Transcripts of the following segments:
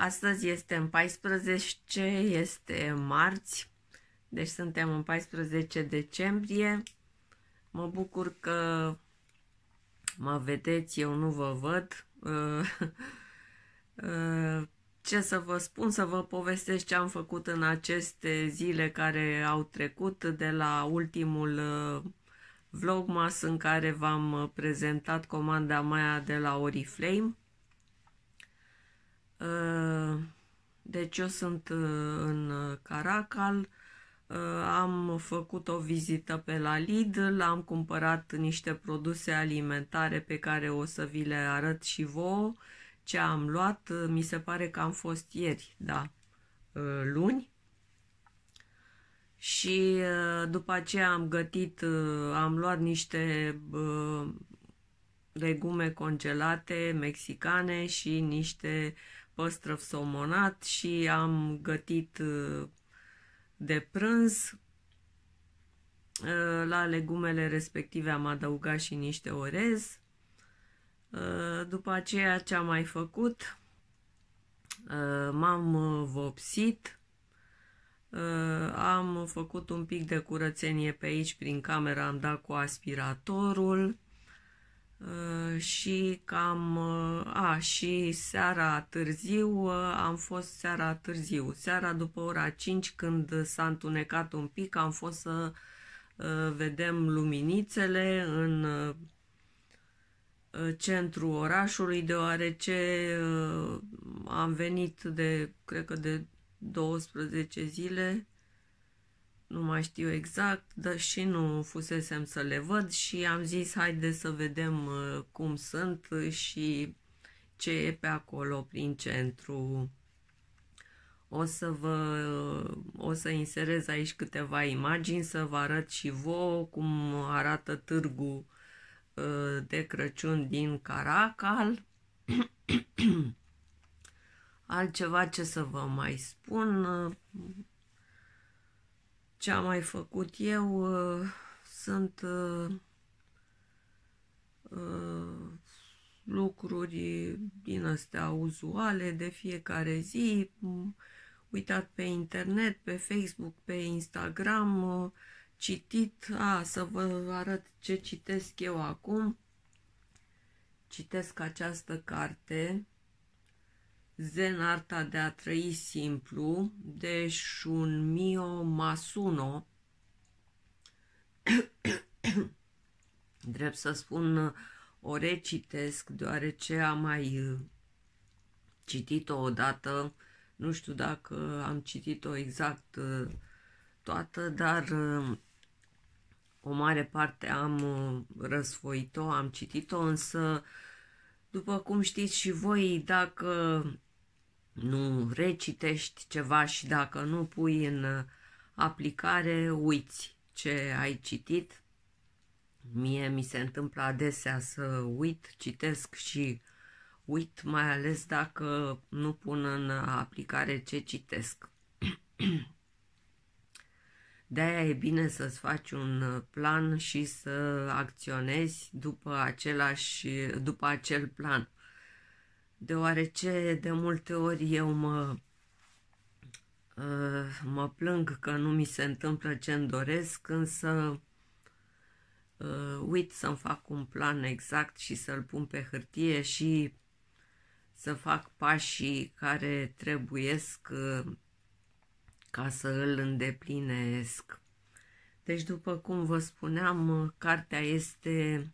până astăzi este în 14, este marți, deci suntem în 14 decembrie. Mă bucur că mă vedeți, eu nu vă văd. Ce să vă spun, să vă povestesc ce am făcut în aceste zile care au trecut de la ultimul vlogmas în care v-am prezentat comanda mea de la Oriflame. Deci eu sunt în Caracal, am făcut o vizită pe la Lidl, am cumpărat niște produse alimentare pe care o să vi le arăt și vouă. Ce am luat, mi se pare că am fost ieri, da, luni. Și după aceea am gătit, am luat niște legume congelate mexicane și niște păstrăv somonat și am gătit de prânz. Uh, la legumele respective am adăugat și niște orez. Uh, după aceea ce am mai făcut? Uh, m-am vopsit. Am făcut un pic de curățenie pe aici prin camera, am dat cu aspiratorul Uh, și cam, uh, a, și seara târziu, uh, am fost seara târziu, seara după ora 5 când s-a întunecat un pic, am fost să vedem luminițele în centrul orașului, deoarece am venit de, cred că de 12 zile, nu mai știu exact, dar și nu fusesem să le văd și am zis haide să vedem uh, cum sunt și ce e pe acolo prin centru. O să vă o să inserez aici câteva imagini să vă arăt și vouă cum arată târgul uh, de Crăciun din Caracal. Altceva ce să vă mai spun, ce am mai făcut eu uh, sunt uh, uh, lucruri din astea uzuale de fiecare zi, uitat pe internet, pe Facebook, pe Instagram, citit, a, să vă arăt ce citesc eu acum. Citesc această carte Zen Arta de a trăi simplu de Shunmio Masuno. Drept să spun, o recitesc deoarece am mai uh, citit-o odată, nu știu dacă am citit-o exact uh, toată, dar uh, o mare parte am răsfoit-o, am citit-o, însă, după cum știți și voi, dacă nu recitești ceva și dacă nu pui în aplicare, uiți ce ai citit. Mie mi se întâmplă adesea să uit, citesc și uit, mai ales dacă nu pun în aplicare ce citesc. De-aia e bine să-ți faci un plan și să acționezi după, același, după acel plan deoarece de multe ori eu mă, uh, mă plâng că nu mi se întâmplă ce îmi doresc, însă uh, uit să-mi fac un plan exact și să-l pun pe hârtie și să fac pașii care trebuiesc uh, ca să îl îndeplinesc. Deci, după cum vă spuneam, cartea este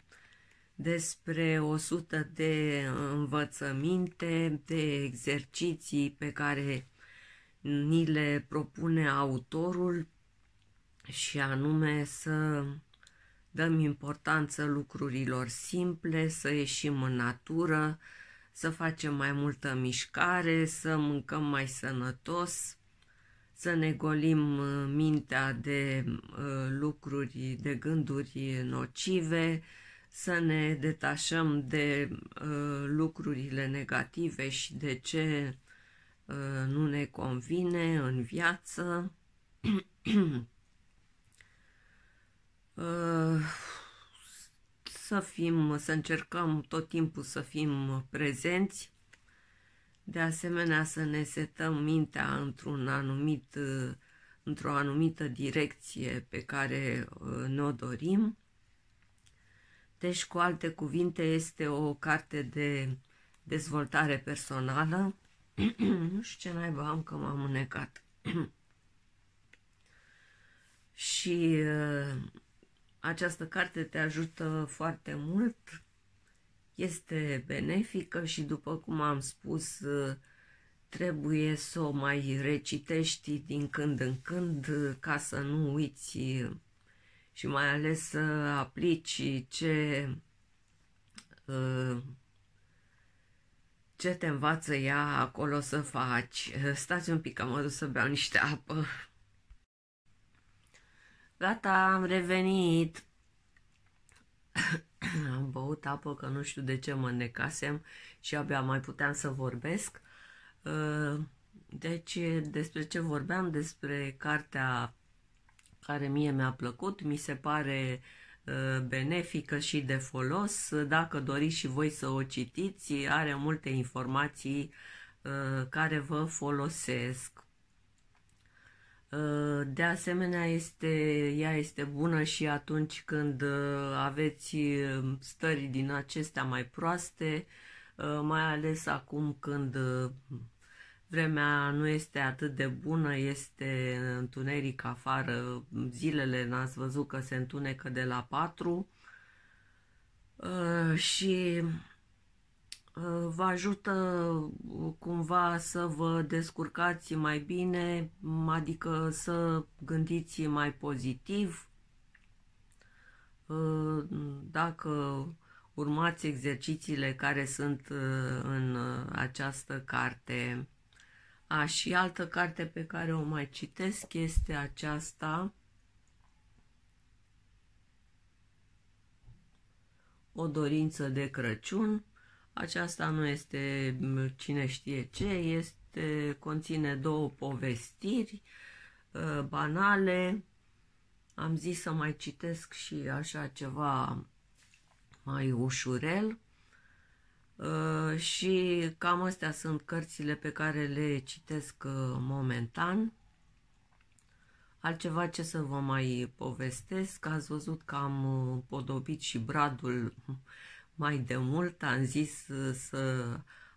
despre 100 de învățăminte, de exerciții pe care ni le propune autorul și anume să dăm importanță lucrurilor simple, să ieșim în natură, să facem mai multă mișcare, să mâncăm mai sănătos, să ne golim mintea de uh, lucruri, de gânduri nocive, să ne detașăm de uh, lucrurile negative și de ce uh, nu ne convine în viață. uh, să fim, să încercăm tot timpul să fim prezenți, De asemenea, să ne setăm mintea într-un anumit, într-o anumită direcție pe care ne-o dorim. Deci, cu alte cuvinte, este o carte de dezvoltare personală. nu știu ce naiba am că m-am înecat. și uh, această carte te ajută foarte mult, este benefică și după cum am spus, uh, trebuie să o mai recitești din când în când ca să nu uiți și mai ales să aplici ce uh, ce te învață ea acolo să faci. Stați un pic, am adus să beau niște apă. Gata, am revenit. am băut apă că nu știu de ce mă necasem și abia mai puteam să vorbesc. Uh, deci, despre ce vorbeam? Despre cartea care mie mi-a plăcut, mi se pare uh, benefică și de folos. Dacă doriți și voi să o citiți, are multe informații uh, care vă folosesc. Uh, de asemenea, este, ea este bună și atunci când aveți stări din acestea mai proaste, mai ales acum când vremea nu este atât de bună, este întuneric afară, zilele n-ați văzut că se întunecă de la 4 uh, și uh, vă ajută cumva să vă descurcați mai bine, adică să gândiți mai pozitiv. Uh, dacă urmați exercițiile care sunt în această carte, a, și altă carte pe care o mai citesc este aceasta. O dorință de Crăciun. Aceasta nu este cine știe ce, este, conține două povestiri uh, banale. Am zis să mai citesc și așa ceva mai ușurel. Uh, și cam astea sunt cărțile pe care le citesc uh, momentan. Altceva ce să vă mai povestesc, ați văzut că am uh, podobit și bradul mai de mult, am zis să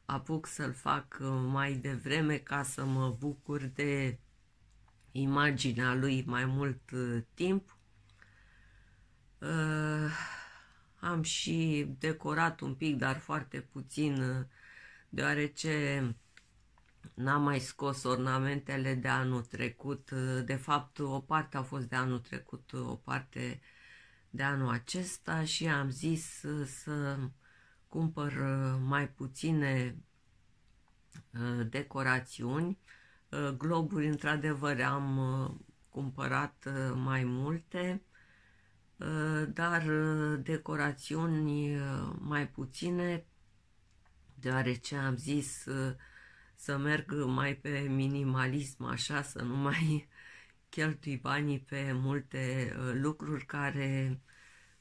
apuc să-l fac mai devreme ca să mă bucur de imaginea lui mai mult timp. Uh, am și decorat un pic, dar foarte puțin, deoarece n-am mai scos ornamentele de anul trecut. De fapt, o parte a fost de anul trecut, o parte de anul acesta și am zis să cumpăr mai puține uh, decorațiuni. Uh, globuri, într-adevăr, am uh, cumpărat mai multe Uh, dar uh, decorațiuni uh, mai puține, deoarece am zis să merg mai pe minimalism, așa, să nu mai cheltui banii pe multe lucruri care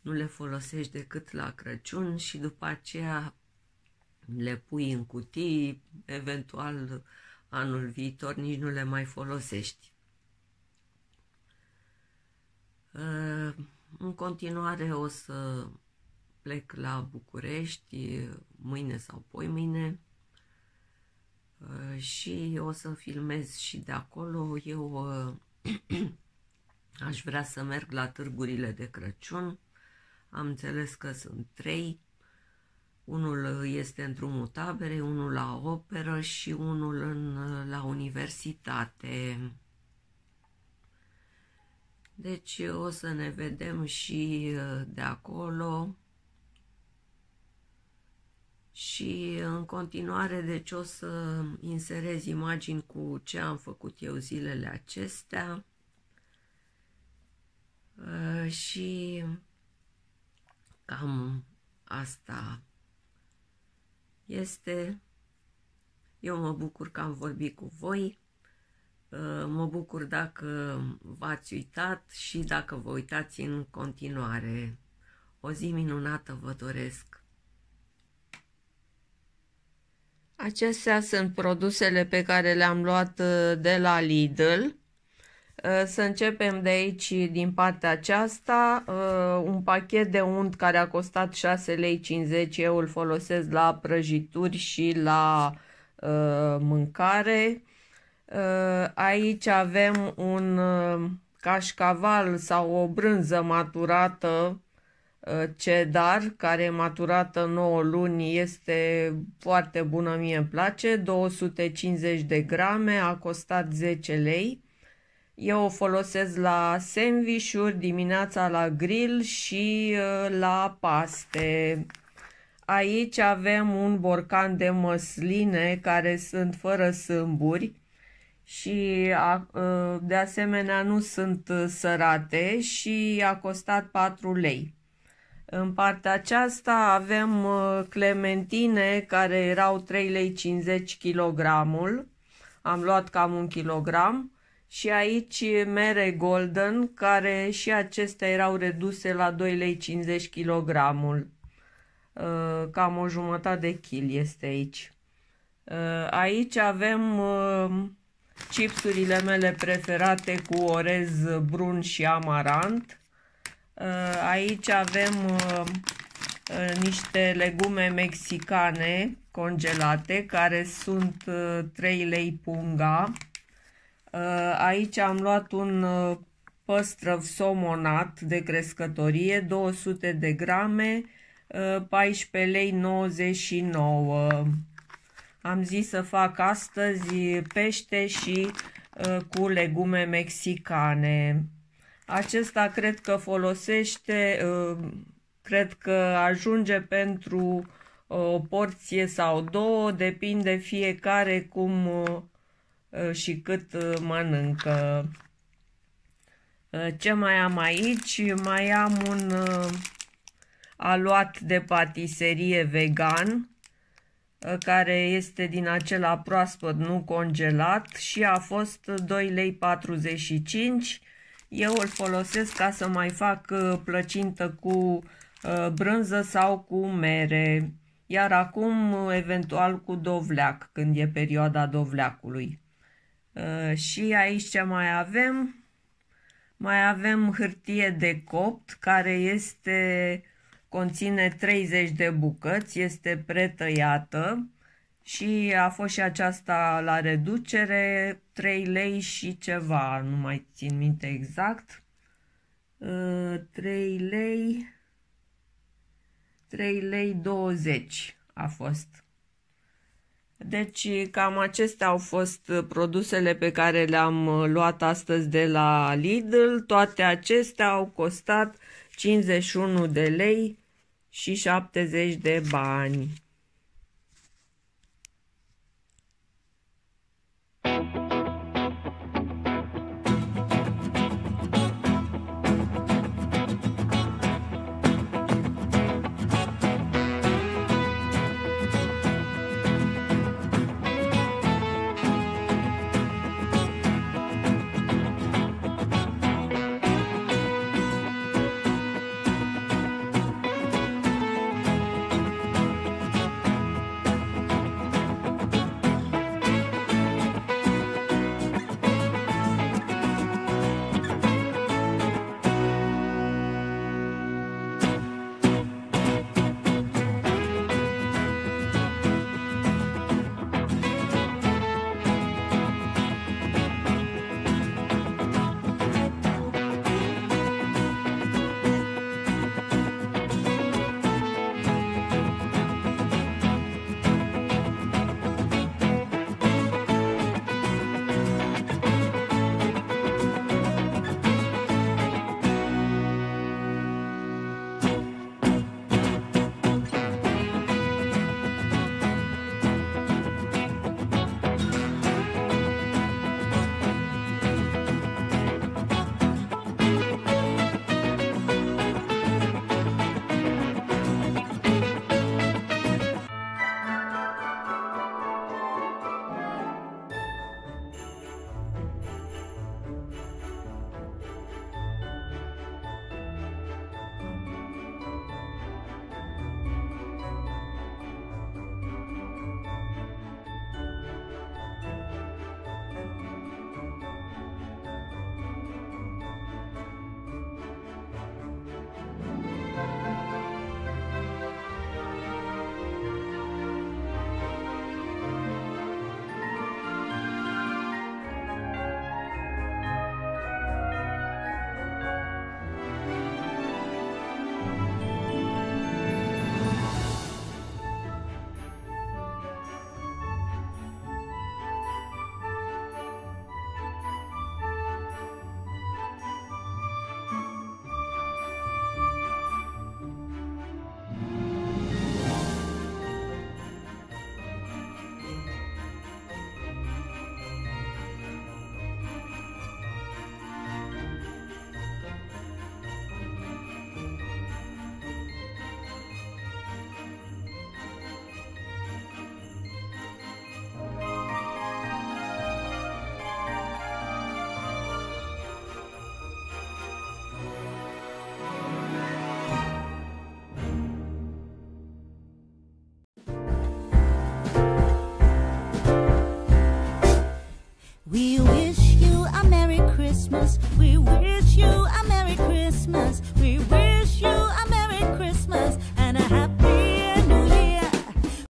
nu le folosești decât la Crăciun și după aceea le pui în cutii, eventual anul viitor nici nu le mai folosești. Uh, în continuare o să plec la București mâine sau poi mâine uh, și o să filmez și de acolo. Eu uh, aș vrea să merg la târgurile de Crăciun. Am înțeles că sunt trei. Unul este în drumul taberei, unul la operă și unul în, la universitate. Deci o să ne vedem și uh, de acolo. Și în continuare, deci o să inserez imagini cu ce am făcut eu zilele acestea. Uh, și cam asta este. Eu mă bucur că am vorbit cu voi. Uh, mă bucur dacă v-ați uitat și dacă vă uitați în continuare. O zi minunată vă doresc! Acestea sunt produsele pe care le-am luat uh, de la Lidl. Uh, să începem de aici, din partea aceasta. Uh, un pachet de unt care a costat 6,50 lei, eu îl folosesc la prăjituri și la mâncare. Aici avem un cașcaval sau o brânză maturată Uh, cedar, care e maturată 9 luni, este foarte bună, mie îmi place, 250 de grame, a costat 10 lei. Eu o folosesc la sandvișuri, dimineața la grill și uh, la paste. Aici avem un borcan de măsline care sunt fără sâmburi și uh, de asemenea nu sunt sărate și a costat 4 lei. În partea aceasta avem uh, clementine care erau 3,50 lei kg. Am luat cam un kilogram. Și aici mere golden, care și acestea erau reduse la 2,50 lei kg. Uh, cam o jumătate de kil este aici. Uh, aici avem chipsurile mele preferate cu orez brun și amarant. Uh, aici avem uh, uh, niște legume mexicane congelate care sunt 3 lei punga. Aici am luat un păstrăv somonat de crescătorie, 200 de grame, 14 lei 99. Am zis să fac astăzi pește și cu legume mexicane. Acesta cred că folosește, uh, cred că ajunge pentru uh, o porție sau două, depinde fiecare cum uh, și cât mănâncă. Ce mai am aici? Mai am un aluat de patiserie vegan care este din acela proaspăt, nu congelat și a fost 2,45 lei eu îl folosesc ca să mai fac uh, plăcintă cu uh, brânză sau cu mere. Iar acum, uh, eventual, cu dovleac, când e perioada dovleacului. Și aici ce mai avem? Mai avem hârtie de copt, care este, conține 30 de bucăți, este pretăiată și a fost și aceasta la reducere, 3 lei și ceva, nu mai țin minte exact. 3 uh, lei, 3 lei 20 a fost. Deci cam acestea au fost produsele pe care le-am luat astăzi de la Lidl. Toate acestea au costat 51 de lei și 70 de bani.